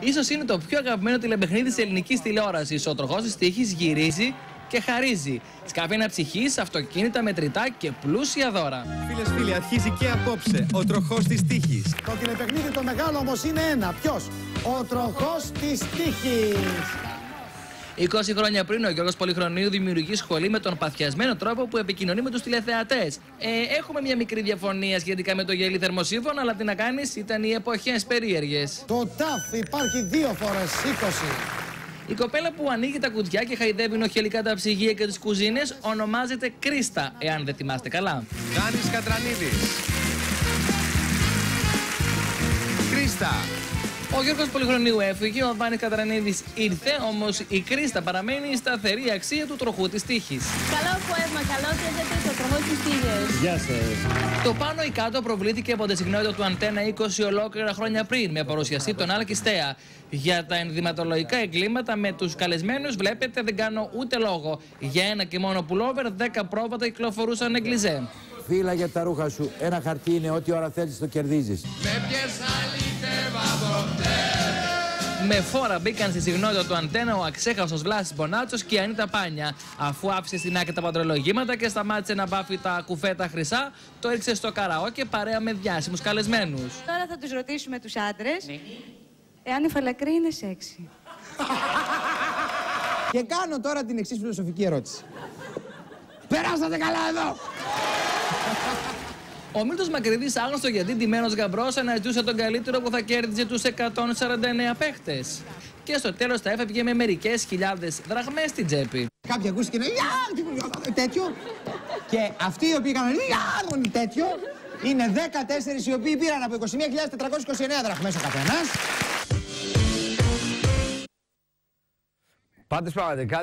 Ίσως είναι το πιο αγαπημένο τηλεπαιχνίδι της ελληνικής τηλεόρασης. Ο τροχός της τύχης γυρίζει και χαρίζει. Σκαφίνα ψυχής, αυτοκίνητα μετρητά και πλούσια δώρα. Φίλες φίλοι, αρχίζει και απόψε ο τροχός της τύχης. Το τηλεπαιχνίδι το μεγάλο όμως είναι ένα. Ποιος; Ο τροχός της τύχης. 20 χρόνια πριν ο Γιώργος Πολυχρονίου δημιουργεί σχολή με τον παθιασμένο τρόπο που επικοινωνεί με τους τηλεθεατές. Ε, έχουμε μια μικρή διαφωνία σχετικά με το γέλι θερμοσύμφωνο, αλλά τι να κάνεις, ήταν οι εποχές περίεργες. Το ΤΑΦ υπάρχει δύο φορές 20. Η κοπέλα που ανοίγει τα κουτιά και χαϊδεύει νοχελικά τα ψυγεία και τις κουζίνες ονομάζεται Κρίστα, εάν δεν θυμάστε καλά. Δάνης Κατρανίδης. Κρίστα. Ο Γιώργος Πολυχρονίου έφυγε, ο Βάνης Κατρανίδης ήρθε, όμως η Κρίστα παραμένει η σταθερή αξία του τροχού της τύχης. Καλό απόγευμα, καλό ήρθατε στο τροχός της τύχης. Γεια σας. Το πάνω ή κάτω προβλήθηκε από τη συχνότητα του Αντένα 20 ολόκληρα χρόνια πριν, με παρουσιαστή τον Άλκης Στέα. Για τα ενδυματολογικά εγκλήματα με τους καλεσμένους βλέπετε δεν κάνω ούτε λόγο. Για ένα και μόνο πουλόβερ, 10 πρόβατα κυκλοφορούσαν εγκλιζέ. Φύλα για τα ρούχα σου. Ένα χαρτί είναι ό,τι ώρα θέλεις το κερδίζεις. Με φόρα μπήκαν στη συγνότητα του αντένα ο αξέχαστος Βλάσης Μπονάτσος και η Ανίτα Πάνια. Αφού άφησε στην άκρη τα παντρολογήματα και σταμάτησε να μπάφει τα κουφέτα χρυσά, το έριξε στο καραόκε παρέα με διάσημους καλεσμένους. Τώρα θα τους ρωτήσουμε τους άντρες εάν η φαλακρή είναι σεξι. Και κάνω τώρα την εξής φιλοσοφική ερώτηση. Περάσατε καλά εδώ! Ο Μίλτος Μακρυδής, άγνωστο γιατί ντυμένος γαμπρός, αναζητούσε τον καλύτερο που θα κέρδιζε τους 149 παίχτες. Και στο τέλος τα έφευγε με μερικές χιλιάδες δραχμές στην τσέπη. Κάποιοι ακούστηκε ένα «Γεια!» τέτοιο. Και αυτοί οι οποίοι έκαναν «Γεια!» τέτοιο είναι 14 οι οποίοι πήραν από 21.429 δραχμές ο καθένας. Πάντως πραγματικά